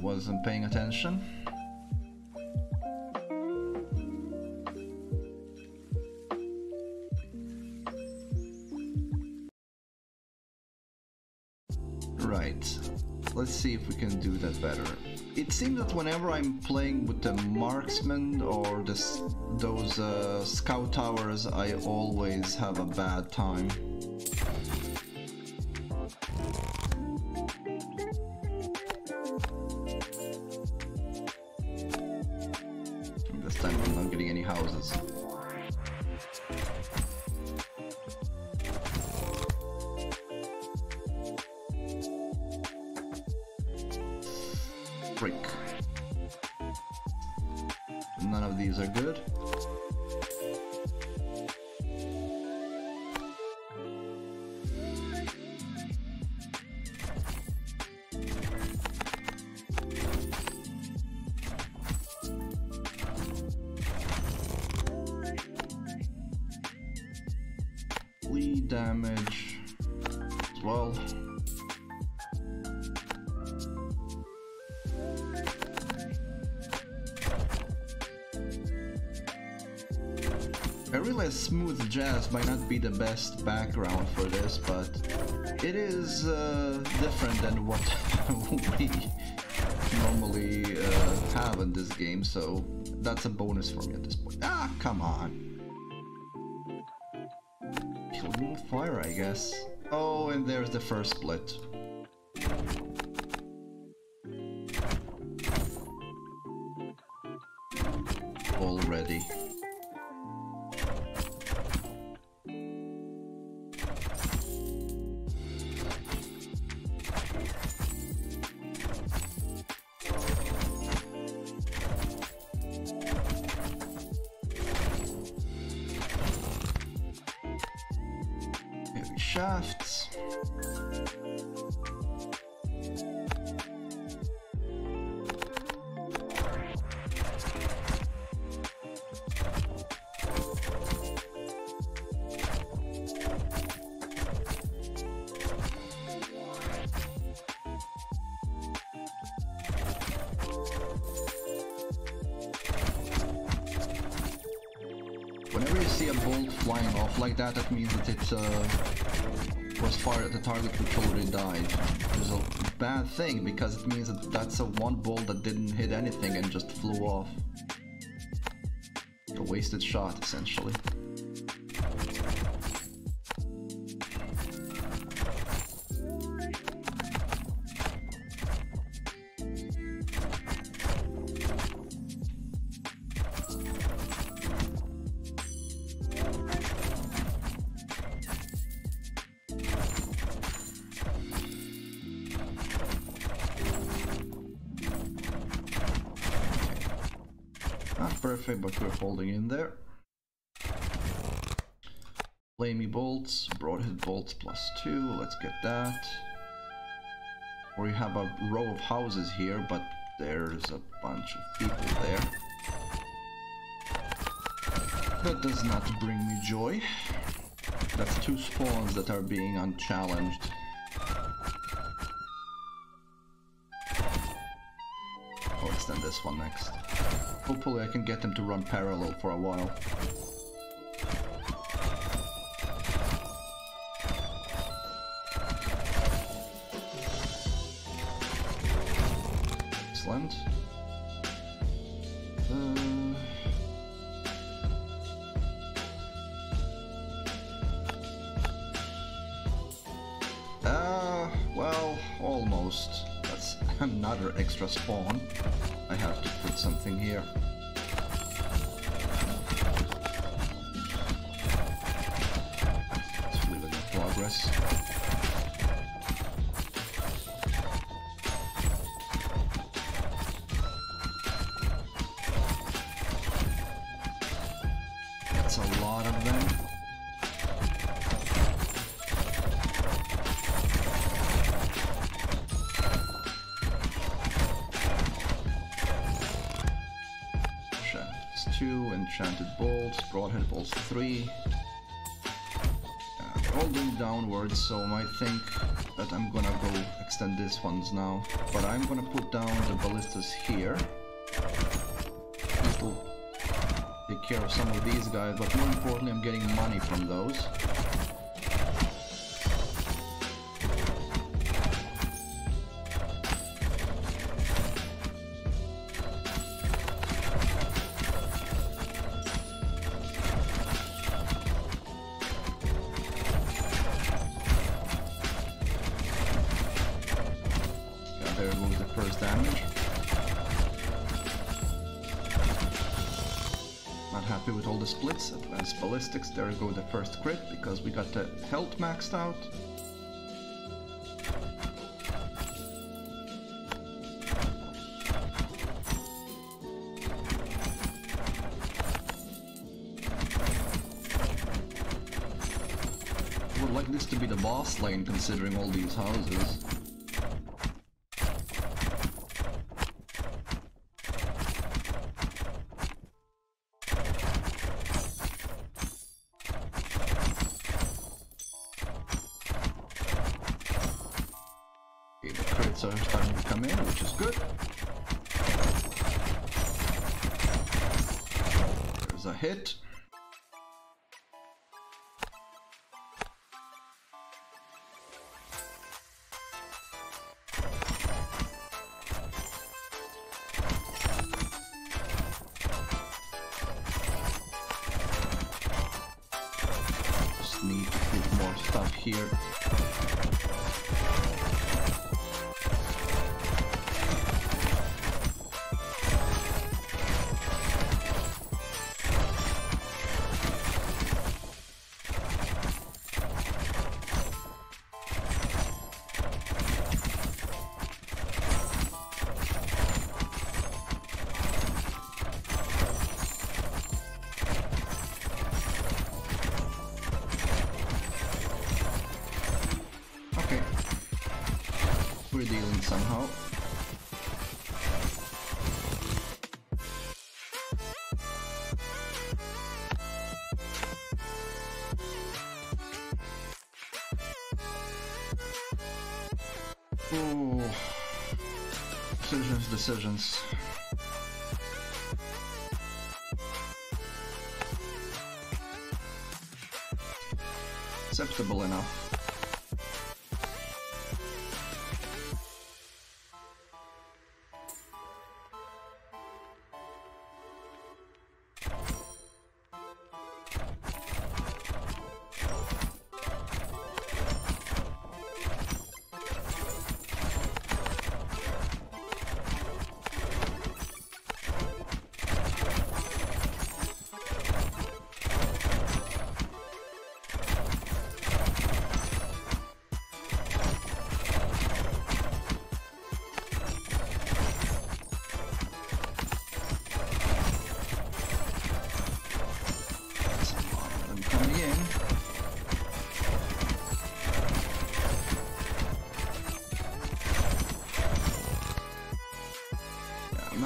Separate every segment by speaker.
Speaker 1: Wasn't paying attention. Right. Let's see if we can do that better. It seems that whenever I'm playing with the marksman or this, those uh, scout towers, I always have a bad time. I realize smooth jazz might not be the best background for this, but it is uh, different than what we normally uh, have in this game, so that's a bonus for me at this point. Ah, come on. Kill fire, I guess. Oh, and there's the first split. Thing because it means that that's a one ball that didn't hit anything and just flew off. A wasted shot, essentially. Let's get that. We have a row of houses here, but there's a bunch of people there. That does not bring me joy. That's two spawns that are being unchallenged. Oh, let's then this one next. Hopefully I can get them to run parallel for a while. Almost. That's another extra spawn. I have to put something here. Let's leave it in progress. Shafts 2, Enchanted Bolts, Broadhead Bolts 3. Uh, all doing downwards, so I think that I'm gonna go extend these ones now. But I'm gonna put down the ballistas here. It'll take care of some of these guys, but more importantly I'm getting money from those. Ballistics, there go the first crit, because we got the health maxed out. would like this to be the boss lane considering all these houses. Decisions. Decisions acceptable enough.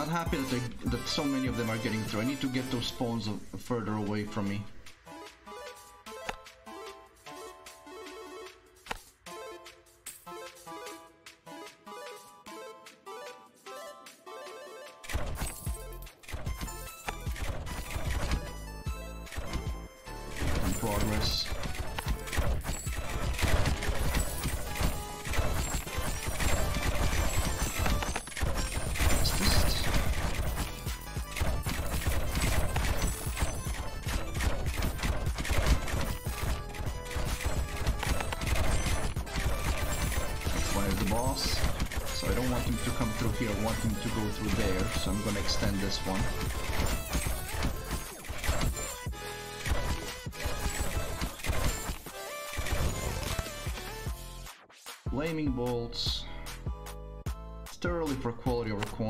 Speaker 1: Happy that, that so many of them are getting through. I need to get those spawns further away from me.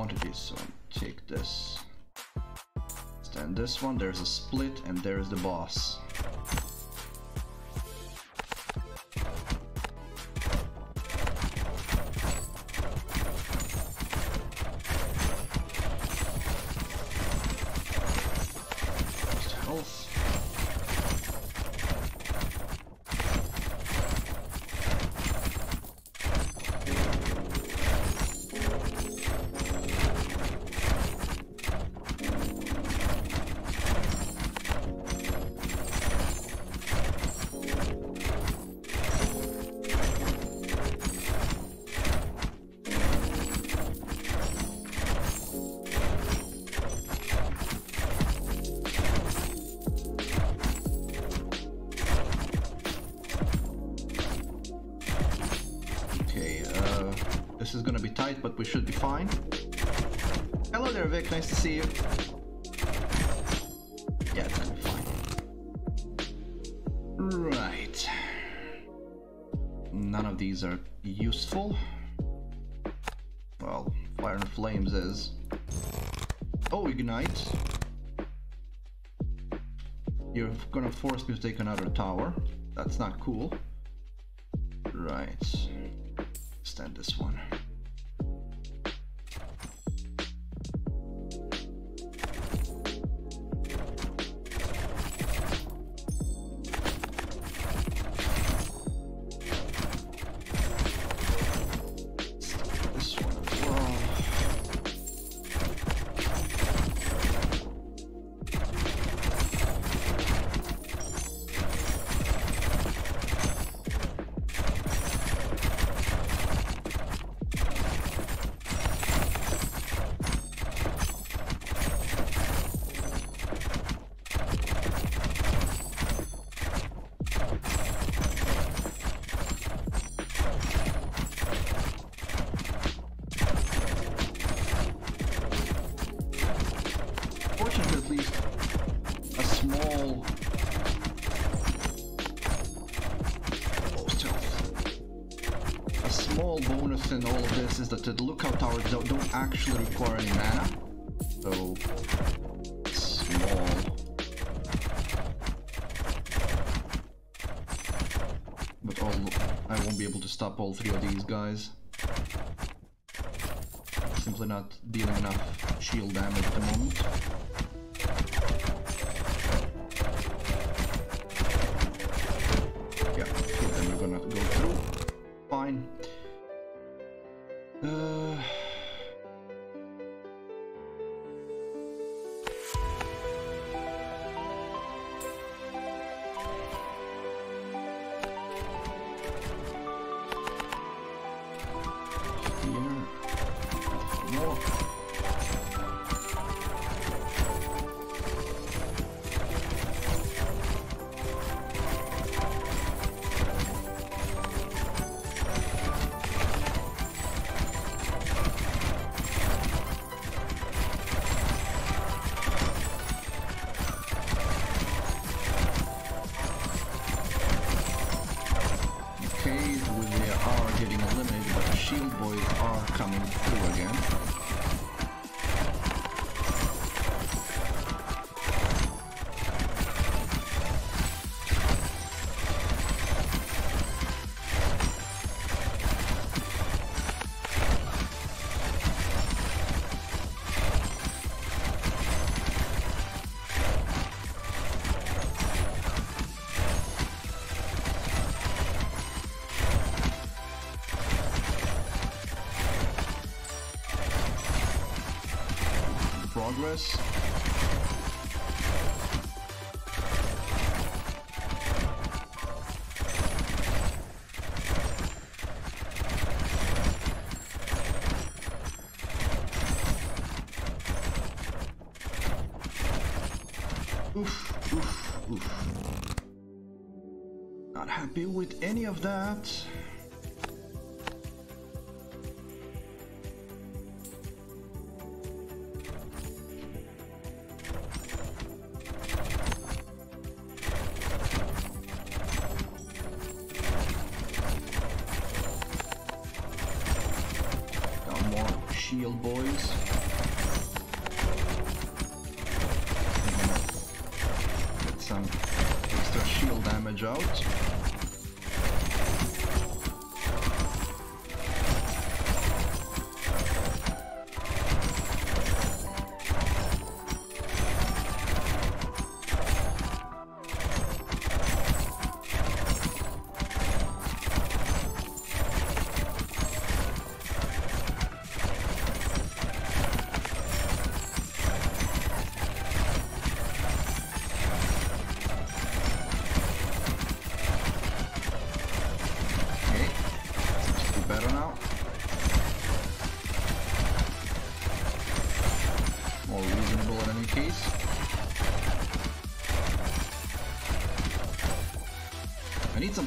Speaker 1: Quantity, so take this. Then this one, there's a split, and there's the boss. Should be fine. Hello there, Vic. Nice to see you. Yeah, gonna be fine. Right. None of these are useful. Well, Fire and Flames is. Oh, Ignite. You're gonna force me to take another tower. That's not cool. Is that the lookout towers don't, don't actually require any mana. So, small. But all, I won't be able to stop all three of these guys. Progress. Oof, oof, oof. Not happy with any of that.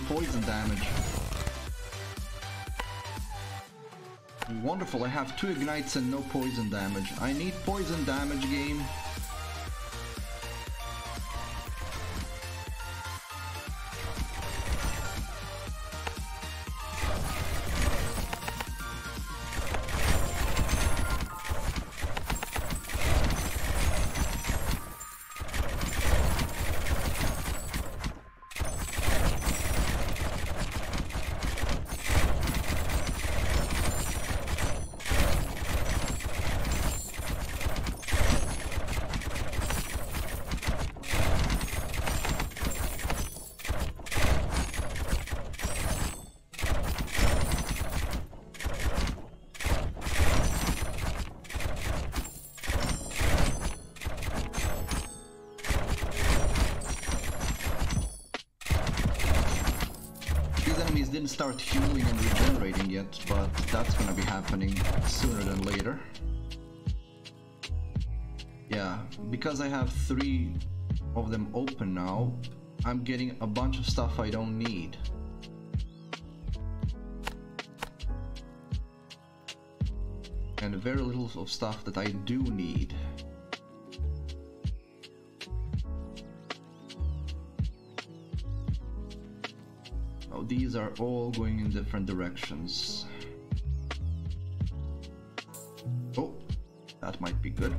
Speaker 1: Poison damage. Wonderful, I have two ignites and no poison damage. I need poison damage game. I'm getting a bunch of stuff I don't need. And very little of stuff that I do need. Oh, these are all going in different directions. Oh, that might be good.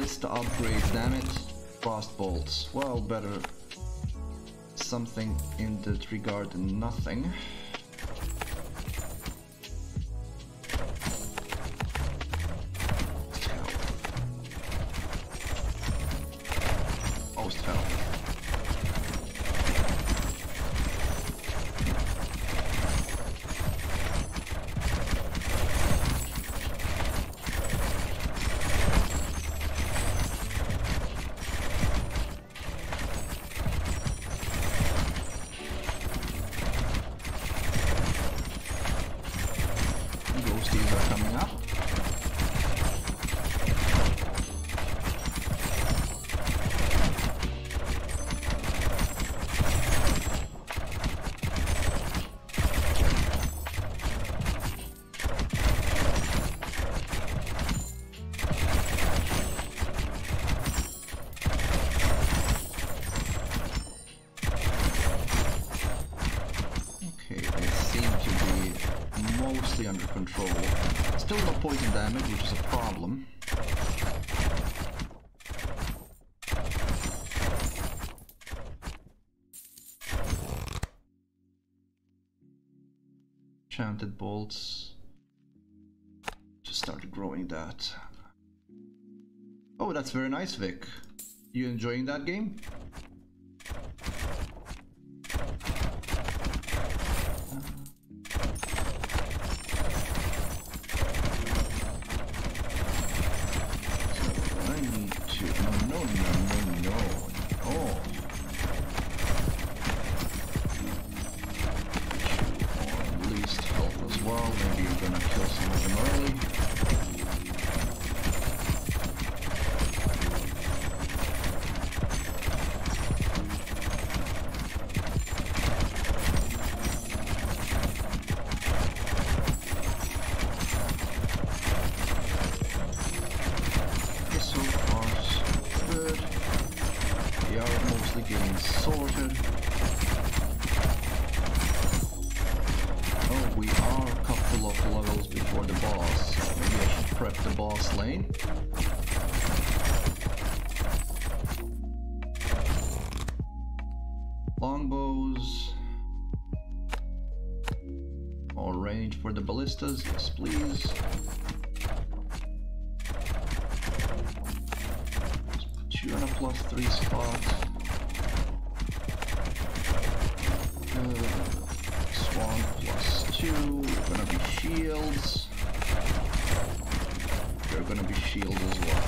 Speaker 1: Ballista upgrades, damn it. Frost bolts. Well, better something in that regard than nothing. Enchanted bolts. Just started growing that. Oh, that's very nice, Vic. You enjoying that game? Ballistas, yes please. Put you on a plus three spot. Uh, Swan plus two, gonna be shields. They're gonna be shields as well.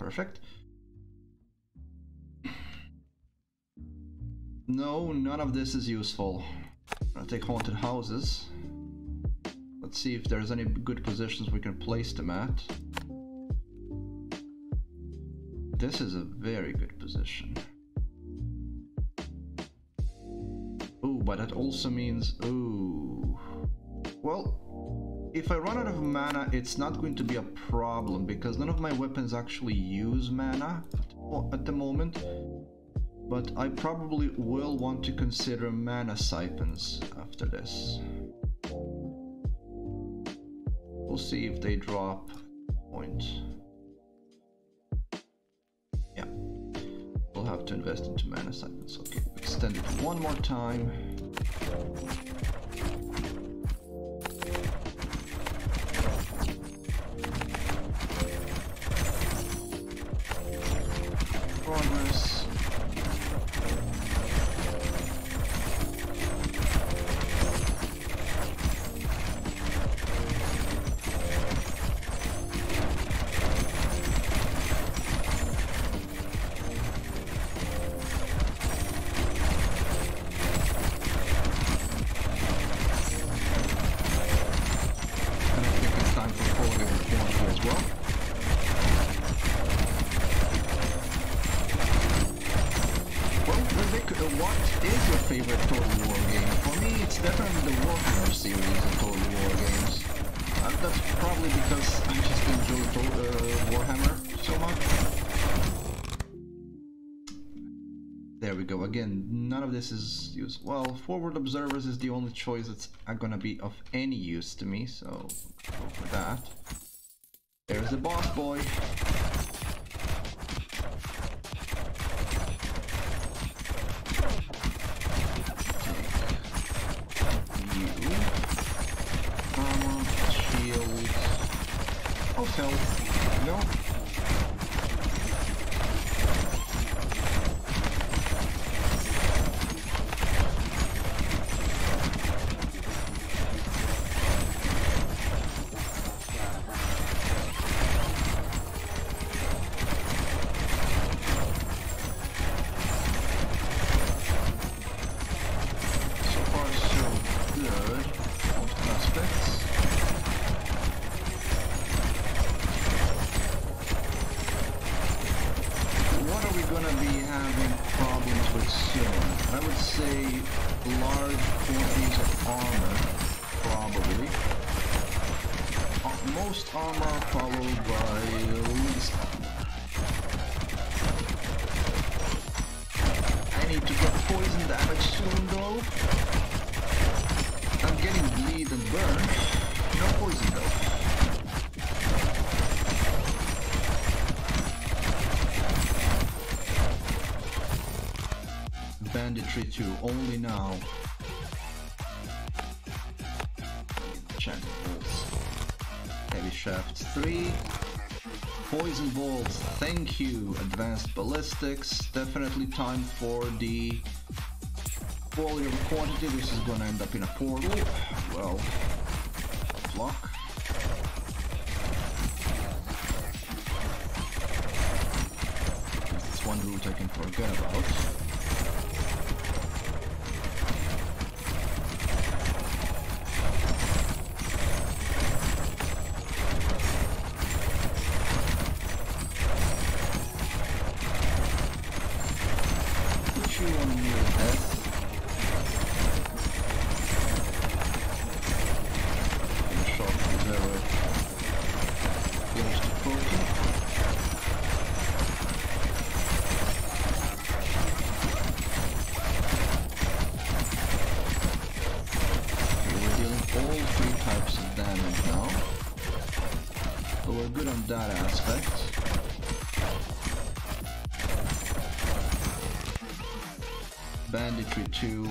Speaker 1: Perfect. No, none of this is useful. I'll take haunted houses. Let's see if there's any good positions we can place them at. This is a very good position. Oh, but that also means... Oh... Well, if I run out of mana, it's not going to be a problem because none of my weapons actually use mana at the moment. But I probably will want to consider mana siphons after this. We'll see if they drop point. Yeah. We'll have to invest into mana siphons. Okay, extend it one more time. This is used. Well, forward observers is the only choice that's gonna be of any use to me, so go for that. There's the boss boy. To only now. Heavy shafts 3. Poison bolts, thank you. Advanced ballistics, definitely time for the of quantity. This is gonna end up in a portal. Well, 332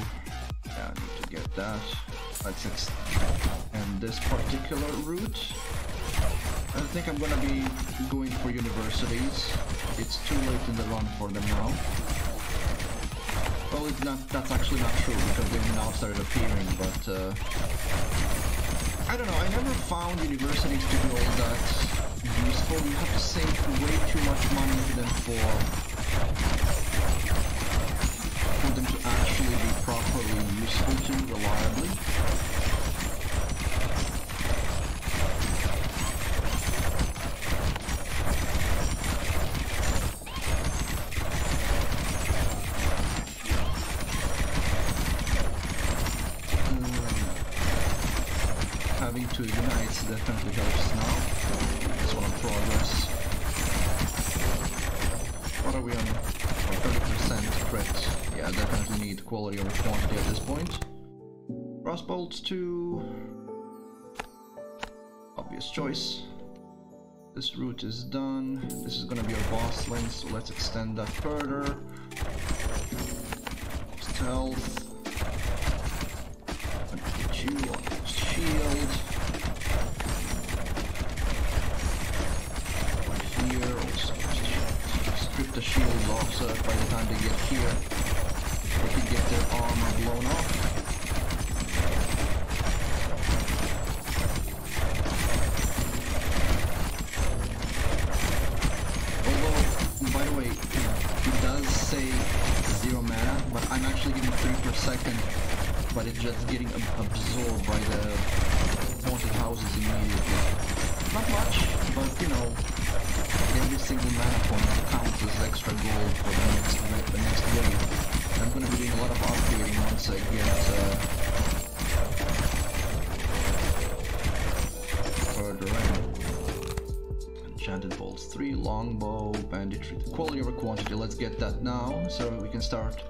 Speaker 1: yeah, I need to get that. Let's and this particular route I think I'm gonna be going for universities. It's too late in the run for them now. Well it's not that's actually not true because they've now started appearing but uh, I don't know. I never found universities to be all that useful. You have to save way too much money than for properly useful to you reliably. Hmm. to Ignite definitely helps now. This one on progress. What are we on? 30% Yeah, definitely need quality over quantity at this point. Crossbolts to... Obvious choice. This route is done. This is gonna be our boss lane, so let's extend that further. Stealth. Get you on shield. So that by the time they get here, they can get their armor blown off. Longbow, banditry, quality over quantity. Let's get that now, so we can start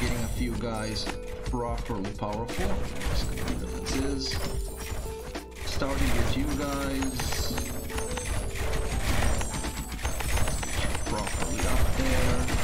Speaker 1: getting a few guys properly powerful. This is starting with you guys. Properly up of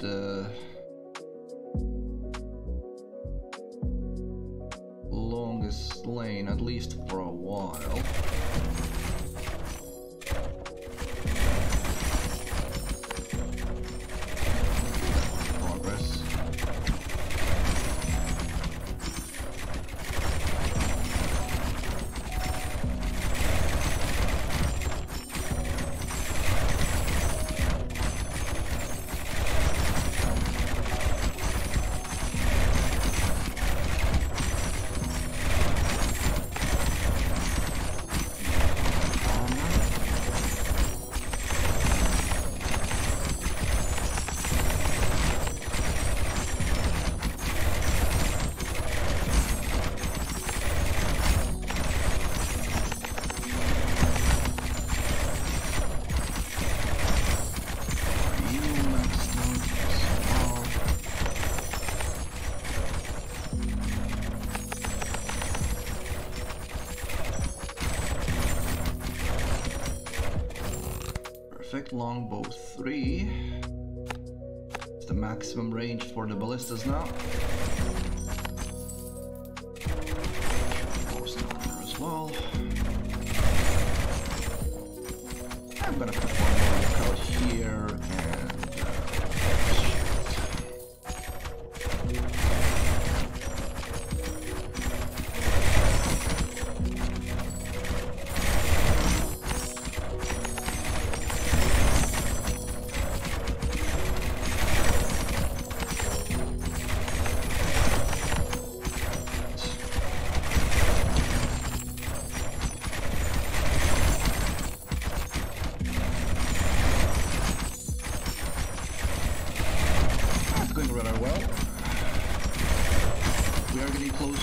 Speaker 1: the Perfect. Longbow 3. It's the maximum range for the ballistas now.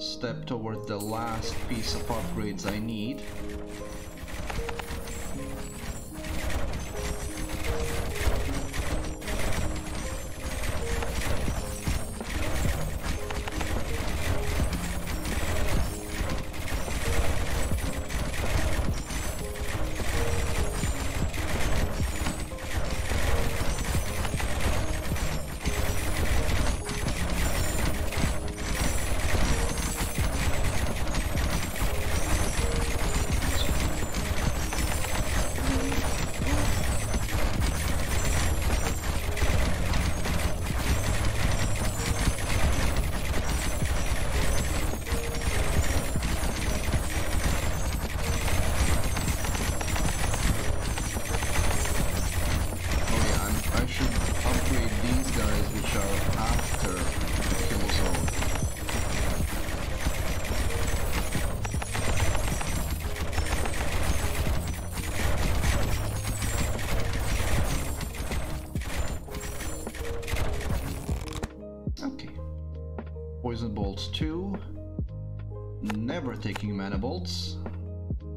Speaker 1: step toward the last piece of upgrades I need.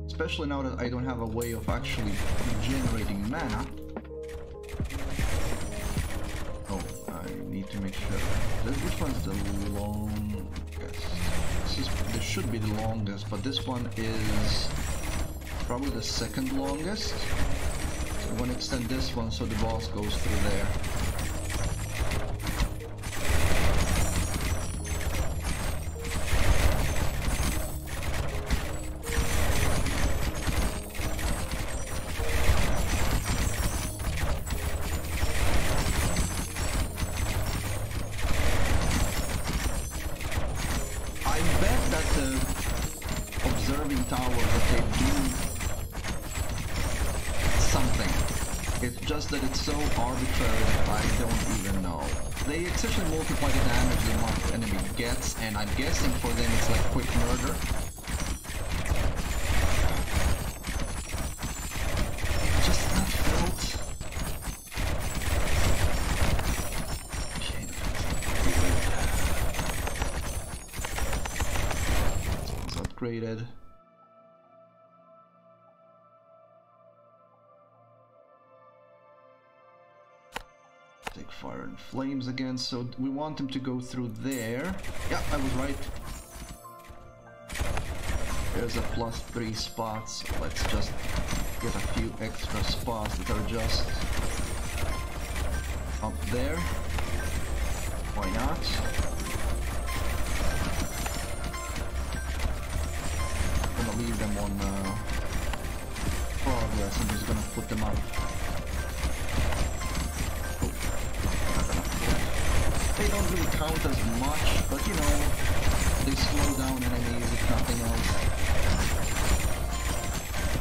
Speaker 1: Especially now that I don't have a way of actually generating mana. Oh, I need to make sure. Which one's the longest? This, is, this should be the longest, but this one is probably the second longest. So I'm gonna extend this one so the boss goes through there. gets, and I'm guessing for them it's like quick murder. Just not built. Okay. Upgraded. Flames again, so we want him to go through there. Yeah, I was right. There's a plus three spots. Let's just get a few extra spots that are just up there. Why not? I'm gonna leave them on uh, progress. I'm just gonna put them up. They don't really count as much, but you know, they slow down enemies if nothing else.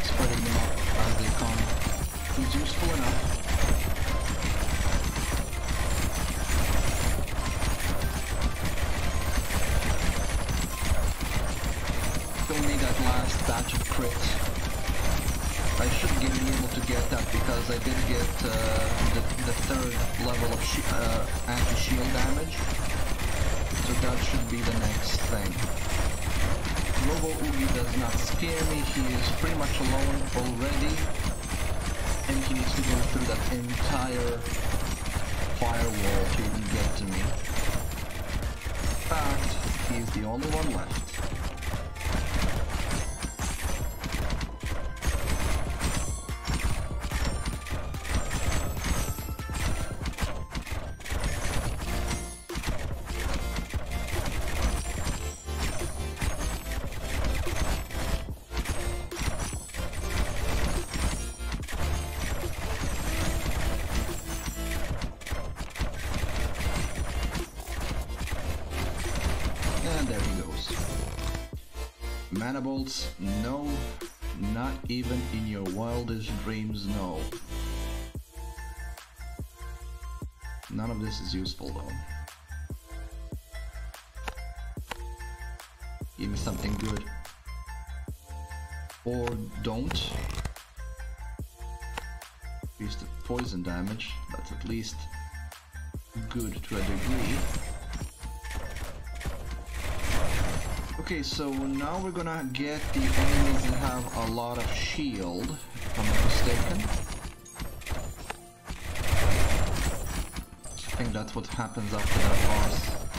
Speaker 1: Spreading them up as they come is useful enough. Don't need that last batch of crits. I should be able to get that because I did get uh, the, third level of uh, anti-shield damage. So that should be the next thing. Robo Oogie does not scare me, he is pretty much alone already. And he needs to go through that entire firewall to even get to me. In fact, he's the only one left. None of this is useful though. Give me something good. Or don't. Increase the poison damage, that's at least good to a degree. Okay, so now we're gonna get the enemies that have a lot of shield, if I'm not mistaken. Think that's what happens after that boss.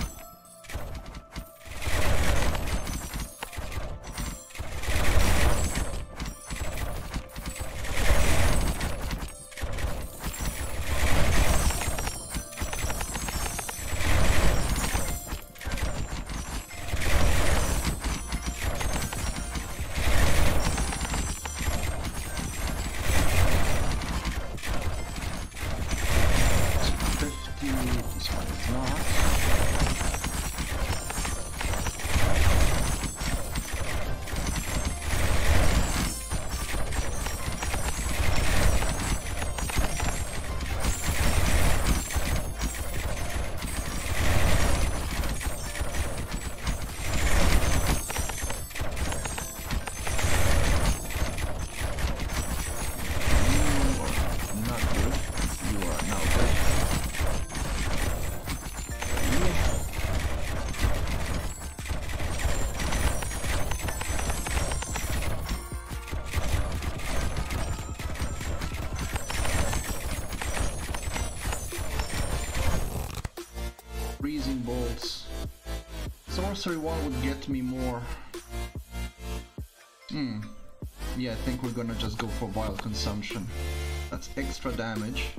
Speaker 1: Sorcery one would get me more. Hmm. Yeah, I think we're gonna just go for Vial Consumption. That's extra damage.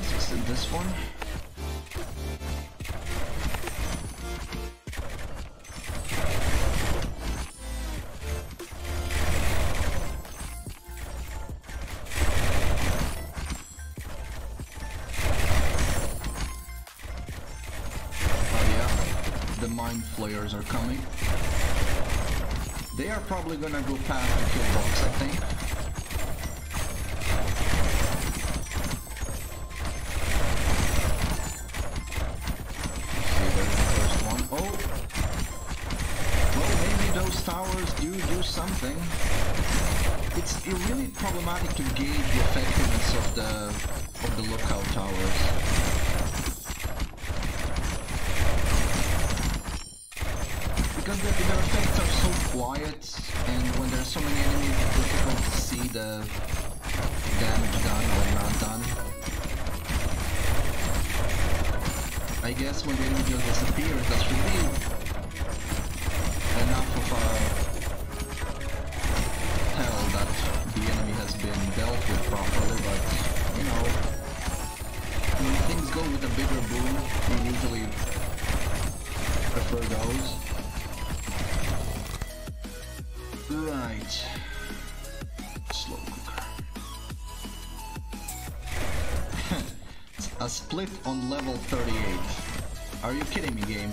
Speaker 1: Is this one? Coming. They are probably gonna go past the kill box, I think. Something. It's really problematic to gauge the effectiveness of the bigger boom, we usually prefer those. Right. Slow cooker. A split on level 38. Are you kidding me, game?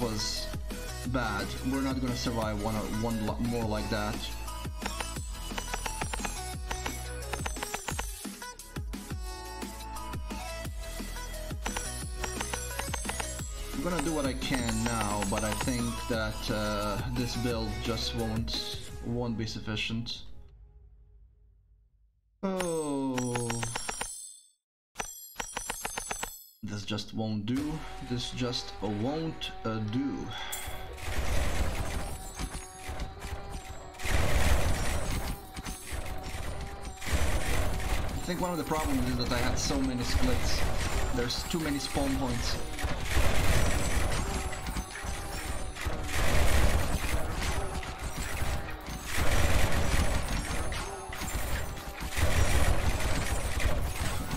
Speaker 1: Was bad. We're not gonna survive one, one more like that. I'm gonna do what I can now, but I think that uh, this build just won't won't be sufficient. Oh, just won't do. This just won't uh, do. I think one of the problems is that I had so many splits. There's too many spawn points.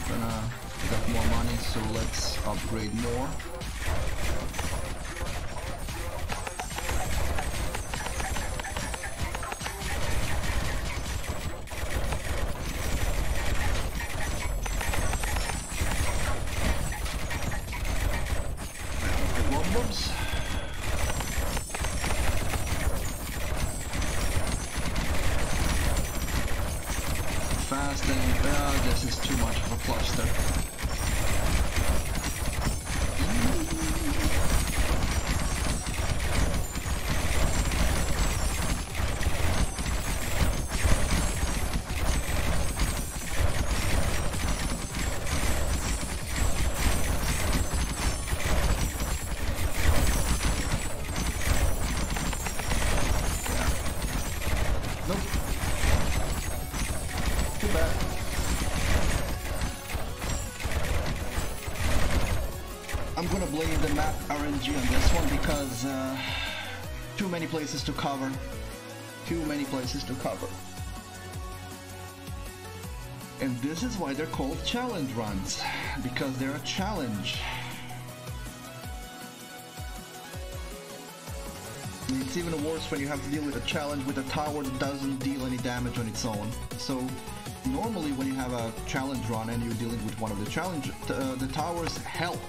Speaker 1: gonna get more money, so let's upgrade more. Whoops. Fast and uh, this is too much of a cluster. Nope. Too bad. I'm gonna blame the map RNG on this one because uh, too many places to cover. Too many places to cover. And this is why they're called challenge runs. Because they're a challenge. It's even worse when you have to deal with a challenge with a tower that doesn't deal any damage on its own. So normally when you have a challenge run and you're dealing with one of the challenge, uh, the towers help